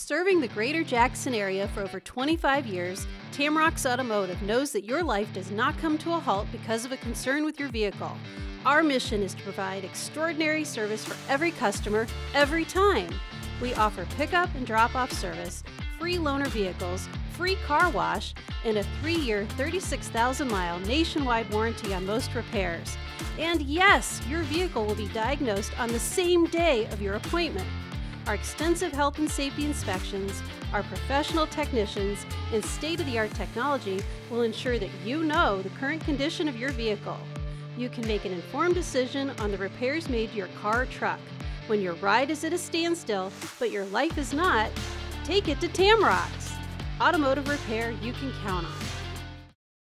Serving the greater Jackson area for over 25 years, Tamrox Automotive knows that your life does not come to a halt because of a concern with your vehicle. Our mission is to provide extraordinary service for every customer, every time. We offer pickup and drop off service, free loaner vehicles, free car wash, and a three year, 36,000 mile nationwide warranty on most repairs. And yes, your vehicle will be diagnosed on the same day of your appointment. Our extensive health and safety inspections, our professional technicians, and state of the art technology will ensure that you know the current condition of your vehicle. You can make an informed decision on the repairs made to your car or truck. When your ride is at a standstill, but your life is not, take it to Tamrox. Automotive repair you can count on.